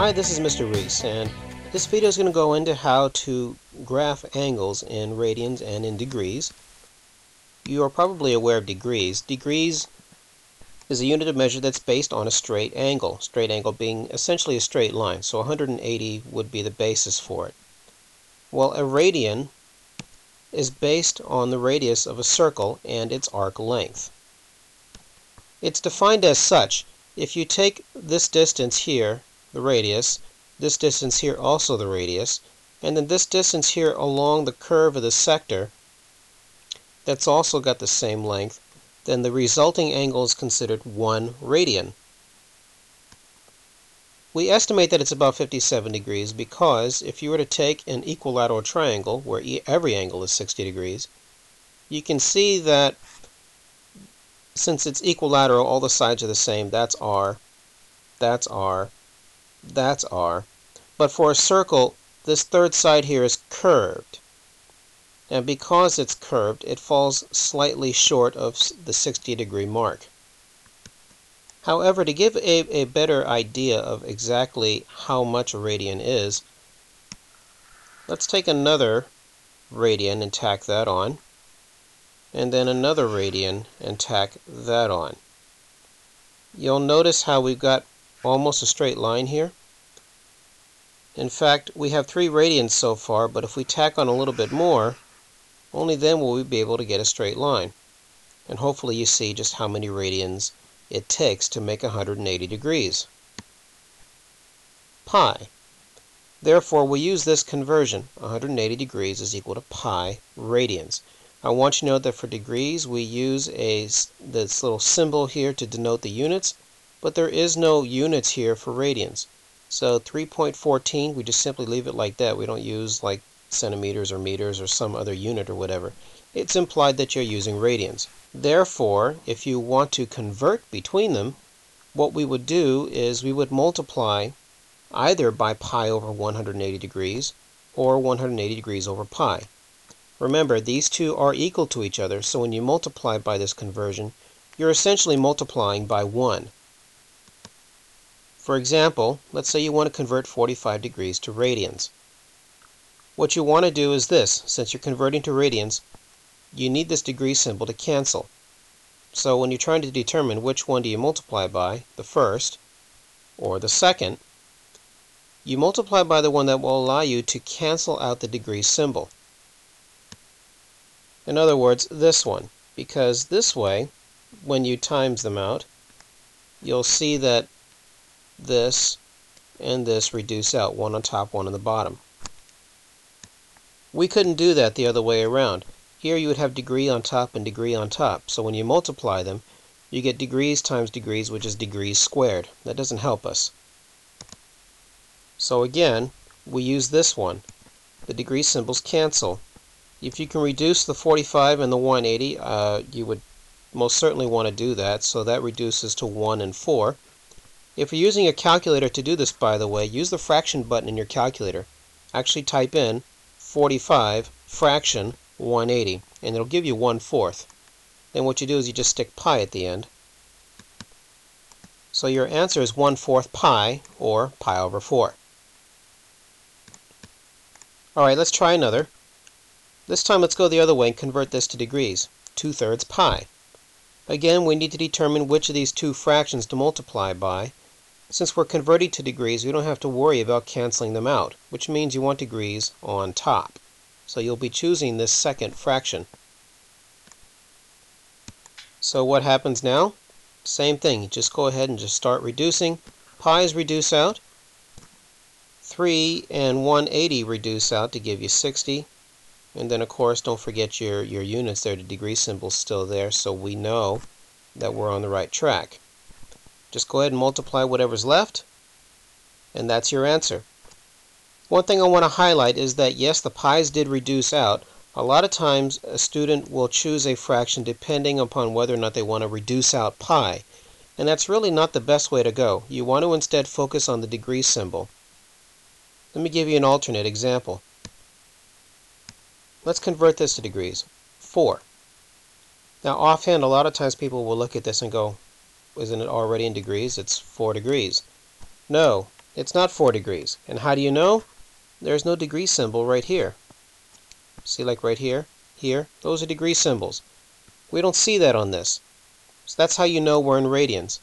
Hi, this is Mr. Reese, and this video is going to go into how to graph angles in radians and in degrees. You are probably aware of degrees. Degrees is a unit of measure that's based on a straight angle, straight angle being essentially a straight line, so 180 would be the basis for it. Well, a radian is based on the radius of a circle and its arc length. It's defined as such. If you take this distance here the radius, this distance here also the radius, and then this distance here along the curve of the sector that's also got the same length, then the resulting angle is considered 1 radian. We estimate that it's about 57 degrees because if you were to take an equilateral triangle where every angle is 60 degrees, you can see that since it's equilateral, all the sides are the same. That's R, that's R, that's R. But for a circle, this third side here is curved. And because it's curved, it falls slightly short of the 60 degree mark. However, to give a, a better idea of exactly how much a radian is, let's take another radian and tack that on, and then another radian and tack that on. You'll notice how we've got almost a straight line here. In fact, we have three radians so far, but if we tack on a little bit more, only then will we be able to get a straight line. And hopefully you see just how many radians it takes to make 180 degrees. Pi. Therefore, we use this conversion. 180 degrees is equal to pi radians. I want you to know that for degrees, we use a, this little symbol here to denote the units, but there is no units here for radians. So 3.14, we just simply leave it like that. We don't use like centimeters or meters or some other unit or whatever. It's implied that you're using radians. Therefore, if you want to convert between them, what we would do is we would multiply either by pi over 180 degrees or 180 degrees over pi. Remember, these two are equal to each other, so when you multiply by this conversion, you're essentially multiplying by 1. For example, let's say you want to convert 45 degrees to radians. What you want to do is this, since you're converting to radians, you need this degree symbol to cancel. So when you're trying to determine which one do you multiply by, the first or the second, you multiply by the one that will allow you to cancel out the degree symbol. In other words, this one, because this way, when you times them out, you'll see that this, and this reduce out, one on top, one on the bottom. We couldn't do that the other way around. Here you would have degree on top and degree on top. So when you multiply them, you get degrees times degrees, which is degrees squared. That doesn't help us. So again, we use this one. The degree symbols cancel. If you can reduce the 45 and the 180, uh, you would most certainly want to do that. So that reduces to 1 and 4. If you're using a calculator to do this, by the way, use the fraction button in your calculator. Actually type in 45 fraction 180, and it'll give you 1 fourth. Then what you do is you just stick pi at the end. So your answer is 1 fourth pi, or pi over 4. Alright, let's try another. This time let's go the other way and convert this to degrees. 2 thirds pi. Again, we need to determine which of these two fractions to multiply by, since we're converting to degrees, we don't have to worry about canceling them out, which means you want degrees on top. So you'll be choosing this second fraction. So what happens now? Same thing, just go ahead and just start reducing. Pi's reduce out. 3 and 180 reduce out to give you 60. And then of course don't forget your, your units there, the degree symbol's still there, so we know that we're on the right track. Just go ahead and multiply whatever's left, and that's your answer. One thing I want to highlight is that yes, the pi's did reduce out. A lot of times a student will choose a fraction depending upon whether or not they want to reduce out pi. And that's really not the best way to go. You want to instead focus on the degree symbol. Let me give you an alternate example. Let's convert this to degrees. 4. Now offhand, a lot of times people will look at this and go, isn't it already in degrees? It's 4 degrees. No, It's not 4 degrees. And how do you know? There's no degree symbol right here. See like right here, here, those are degree symbols. We don't see that on this. So that's how you know we're in radians.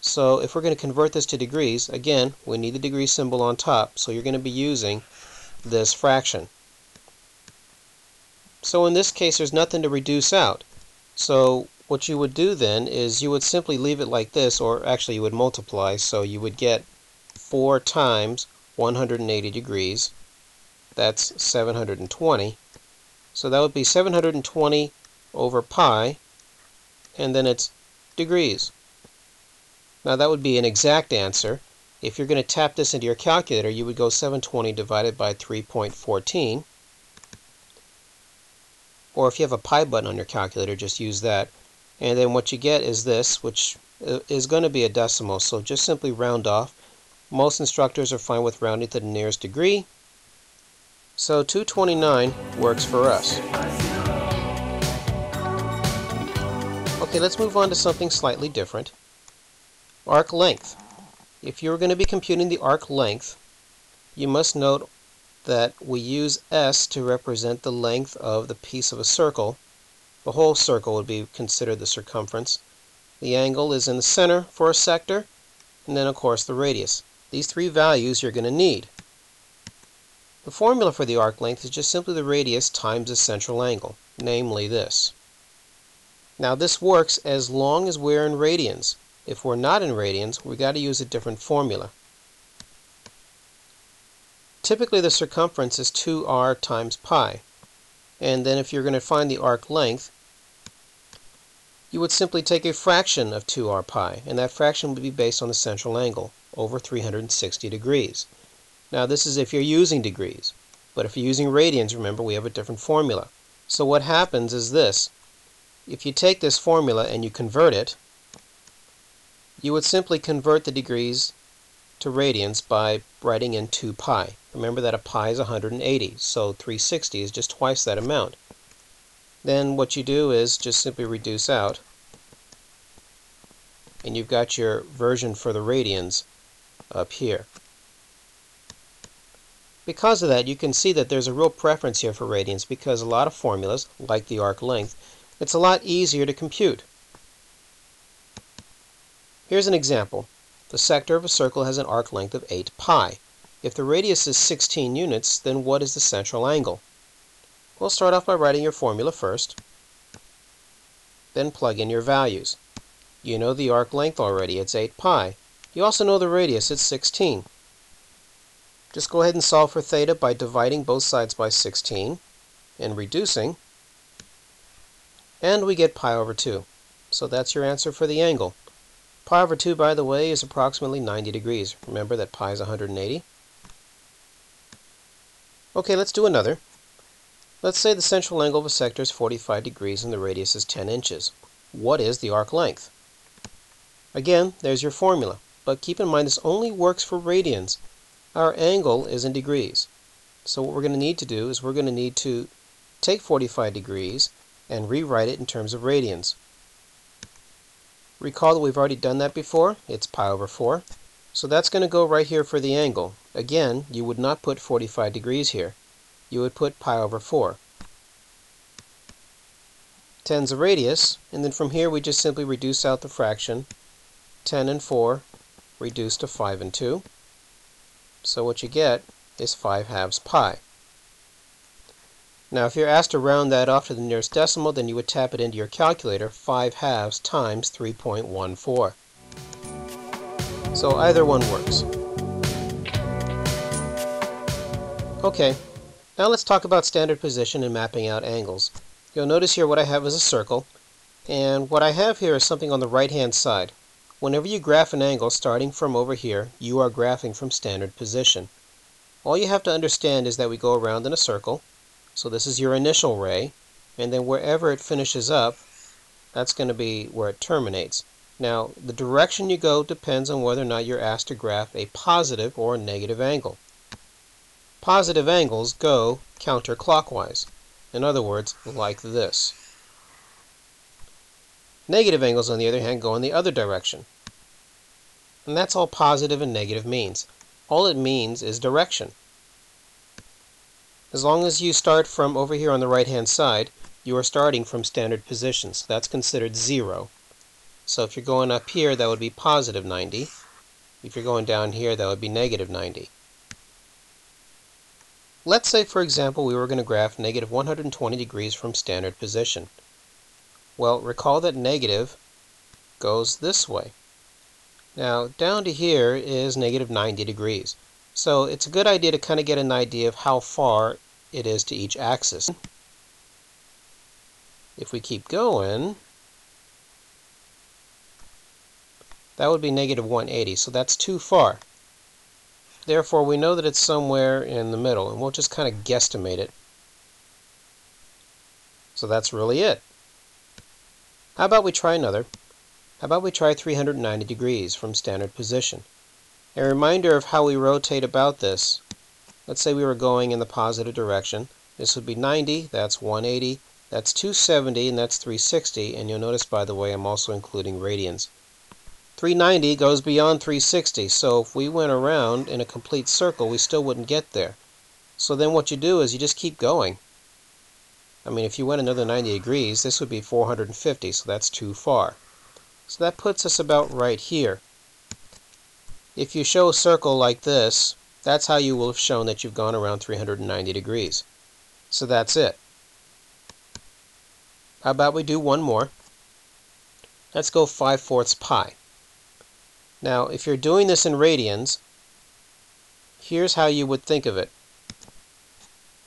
So if we're going to convert this to degrees, again, we need the degree symbol on top, so you're going to be using this fraction. So in this case, there's nothing to reduce out. So what you would do then is you would simply leave it like this, or actually you would multiply, so you would get 4 times 180 degrees. That's 720. So that would be 720 over pi, and then it's degrees. Now that would be an exact answer. If you're going to tap this into your calculator, you would go 720 divided by 3.14. Or if you have a pi button on your calculator, just use that. And then what you get is this, which uh, is going to be a decimal, so just simply round off. Most instructors are fine with rounding to the nearest degree. So 229 works for us. Okay, let's move on to something slightly different. Arc length. If you're going to be computing the arc length, you must note that we use S to represent the length of the piece of a circle. The whole circle would be considered the circumference. The angle is in the center for a sector, and then of course the radius. These three values you're going to need. The formula for the arc length is just simply the radius times the central angle, namely this. Now this works as long as we're in radians. If we're not in radians, we've got to use a different formula. Typically the circumference is 2r times pi. And then if you're going to find the arc length, you would simply take a fraction of 2r pi, and that fraction would be based on the central angle, over 360 degrees. Now this is if you're using degrees. But if you're using radians, remember we have a different formula. So what happens is this. If you take this formula and you convert it, you would simply convert the degrees to radians by writing in 2 pi. Remember that a pi is 180, so 360 is just twice that amount. Then what you do is just simply reduce out, and you've got your version for the radians up here. Because of that, you can see that there's a real preference here for radians because a lot of formulas, like the arc length, it's a lot easier to compute. Here's an example. The sector of a circle has an arc length of 8 pi. If the radius is 16 units, then what is the central angle? We'll start off by writing your formula first. Then plug in your values. You know the arc length already, it's 8 pi. You also know the radius, it's 16. Just go ahead and solve for theta by dividing both sides by 16 and reducing. And we get pi over 2. So that's your answer for the angle. Pi over 2, by the way, is approximately 90 degrees. Remember that pi is 180. Okay, let's do another. Let's say the central angle of a sector is 45 degrees and the radius is 10 inches. What is the arc length? Again, there's your formula, but keep in mind this only works for radians. Our angle is in degrees. So what we're going to need to do is we're going to need to take 45 degrees and rewrite it in terms of radians. Recall that we've already done that before. It's pi over 4. So that's going to go right here for the angle. Again, you would not put 45 degrees here. You would put pi over 4. 10 is the radius, and then from here we just simply reduce out the fraction. 10 and 4 reduced to 5 and 2. So what you get is 5 halves pi. Now if you're asked to round that off to the nearest decimal, then you would tap it into your calculator, 5 halves times 3.14. So either one works. Okay, now let's talk about standard position and mapping out angles. You'll notice here what I have is a circle, and what I have here is something on the right hand side. Whenever you graph an angle starting from over here, you are graphing from standard position. All you have to understand is that we go around in a circle, so this is your initial ray, and then wherever it finishes up, that's going to be where it terminates. Now, the direction you go depends on whether or not you're asked to graph a positive or a negative angle. Positive angles go counterclockwise. In other words, like this. Negative angles, on the other hand, go in the other direction. And that's all positive and negative means. all it means is direction. As long as you start from over here on the right hand side, you are starting from standard position, so that's considered zero. So if you're going up here, that would be positive 90. If you're going down here, that would be negative 90. Let's say, for example, we were going to graph negative 120 degrees from standard position. Well, recall that negative goes this way. Now, down to here is negative 90 degrees. So it's a good idea to kind of get an idea of how far it is to each axis. If we keep going, that would be negative 180, so that's too far. Therefore, we know that it's somewhere in the middle, and we'll just kind of guesstimate it. So that's really it. How about we try another? How about we try 390 degrees from standard position? A reminder of how we rotate about this. Let's say we were going in the positive direction. This would be 90, that's 180, that's 270, and that's 360. And you'll notice, by the way, I'm also including radians. 390 goes beyond 360, so if we went around in a complete circle, we still wouldn't get there. So then what you do is you just keep going. I mean, if you went another 90 degrees, this would be 450, so that's too far. So that puts us about right here. If you show a circle like this, that's how you will have shown that you've gone around 390 degrees. So that's it. How about we do one more? Let's go 5 fourths pi. Now, if you're doing this in radians, here's how you would think of it.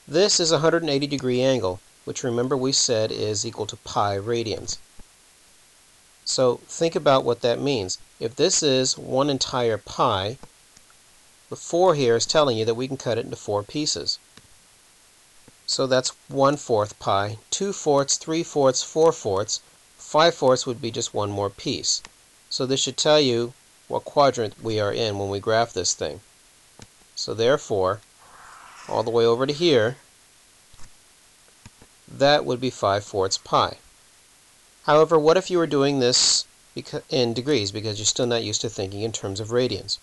This is a 180 degree angle which remember we said is equal to pi radians. So think about what that means. If this is one entire pi, the 4 here is telling you that we can cut it into four pieces. So that's 1 fourth pi, 2 fourths, 3 fourths, 4 fourths. 5 fourths would be just one more piece. So this should tell you what quadrant we are in when we graph this thing. So therefore, all the way over to here, that would be 5 fourths pi. However, what if you were doing this in degrees because you're still not used to thinking in terms of radians?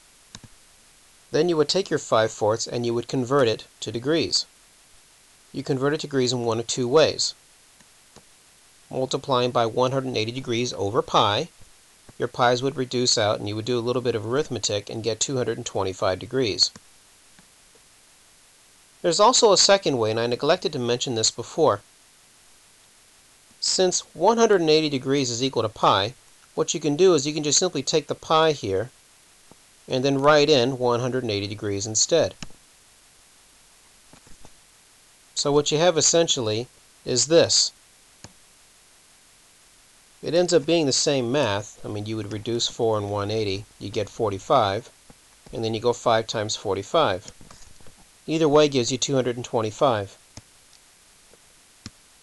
Then you would take your 5 fourths and you would convert it to degrees. You convert it to degrees in one of two ways. Multiplying by 180 degrees over pi, your pi's would reduce out and you would do a little bit of arithmetic and get 225 degrees. There's also a second way, and I neglected to mention this before. Since 180 degrees is equal to pi, what you can do is you can just simply take the pi here and then write in 180 degrees instead. So what you have essentially is this. It ends up being the same math. I mean, you would reduce 4 and 180, you get 45, and then you go 5 times 45. Either way gives you 225.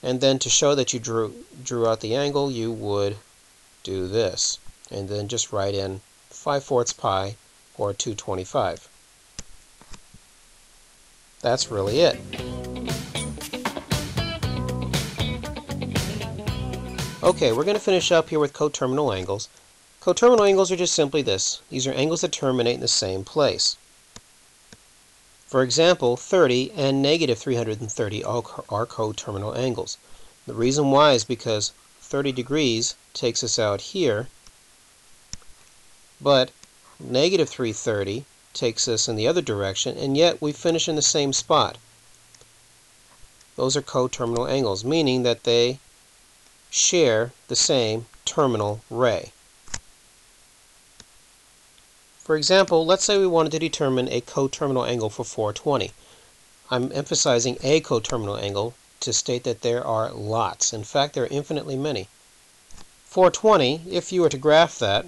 And then to show that you drew, drew out the angle, you would do this. And then just write in 5 fourths pi or 225. That's really it. Okay, we're going to finish up here with coterminal angles. Coterminal angles are just simply this. These are angles that terminate in the same place. For example, 30 and negative 330 are coterminal angles. The reason why is because 30 degrees takes us out here, but negative 330 takes us in the other direction, and yet we finish in the same spot. Those are coterminal angles, meaning that they share the same terminal ray. For example, let's say we wanted to determine a coterminal angle for 420. I'm emphasizing a coterminal angle to state that there are lots. In fact, there are infinitely many. 420, if you were to graph that,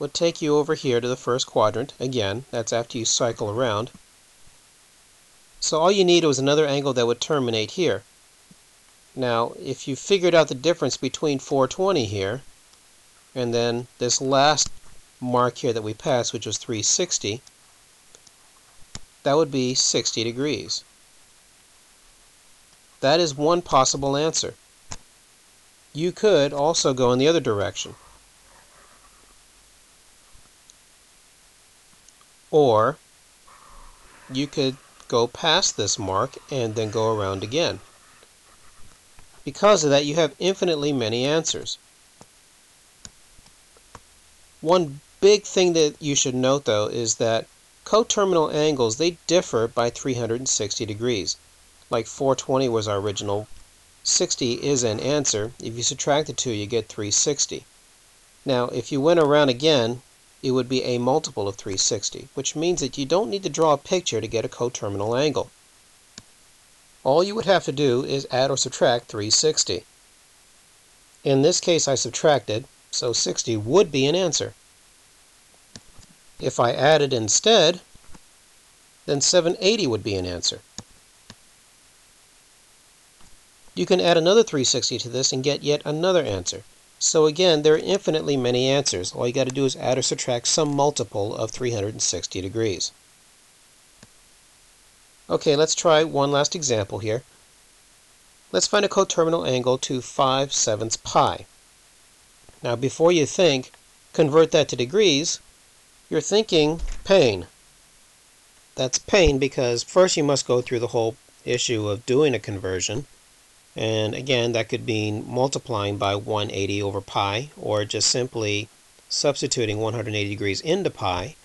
would take you over here to the first quadrant. Again, that's after you cycle around. So all you need was another angle that would terminate here. Now, if you figured out the difference between 420 here and then this last mark here that we passed, which was 360, that would be 60 degrees. That is one possible answer. You could also go in the other direction. Or you could go past this mark and then go around again. Because of that, you have infinitely many answers. One big thing that you should note, though, is that coterminal angles, they differ by 360 degrees. Like 420 was our original, 60 is an answer. If you subtract the two, you get 360. Now, if you went around again, it would be a multiple of 360, which means that you don't need to draw a picture to get a coterminal angle. All you would have to do is add or subtract 360. In this case, I subtracted, so 60 would be an answer. If I added instead, then 780 would be an answer. You can add another 360 to this and get yet another answer. So again, there are infinitely many answers. All you got to do is add or subtract some multiple of 360 degrees. Okay, let's try one last example here. Let's find a coterminal angle to 5 sevenths pi. Now before you think, convert that to degrees, you're thinking pain. That's pain because first you must go through the whole issue of doing a conversion. And again, that could mean multiplying by 180 over pi, or just simply substituting 180 degrees into pi.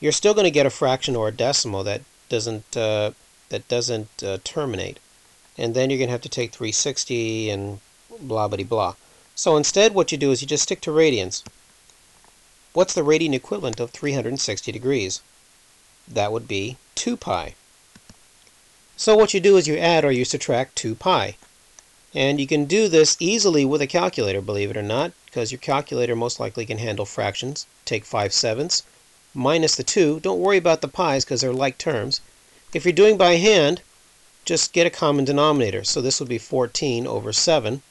You're still going to get a fraction or a decimal that doesn't uh, that doesn't uh, terminate, and then you're going to have to take 360 and blah blah blah. So instead, what you do is you just stick to radians. What's the radian equivalent of 360 degrees? That would be 2 pi. So what you do is you add or you subtract 2 pi. And you can do this easily with a calculator, believe it or not, because your calculator most likely can handle fractions. Take 5 sevenths, minus the 2. Don't worry about the pi's because they're like terms. If you're doing by hand, just get a common denominator. So this would be 14 over 7.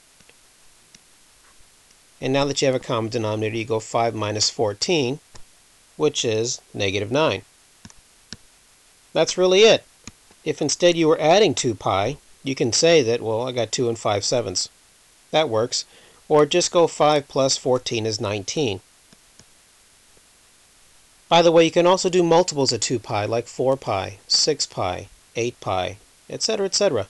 And now that you have a common denominator, you go 5 minus 14, which is negative 9. That's really it. If instead you were adding 2 pi, you can say that, well, I got 2 and 5 sevenths. That works. Or just go 5 plus 14 is 19. By the way, you can also do multiples of 2 pi, like 4 pi, 6 pi, 8 pi, etc., etc.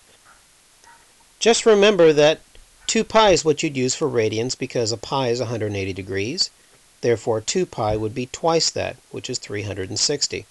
Just remember that 2 pi is what you'd use for radians because a pi is 180 degrees. Therefore, 2 pi would be twice that, which is 360.